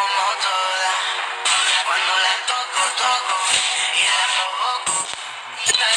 como toda. Cuando la toco, toco y la provoco. Y la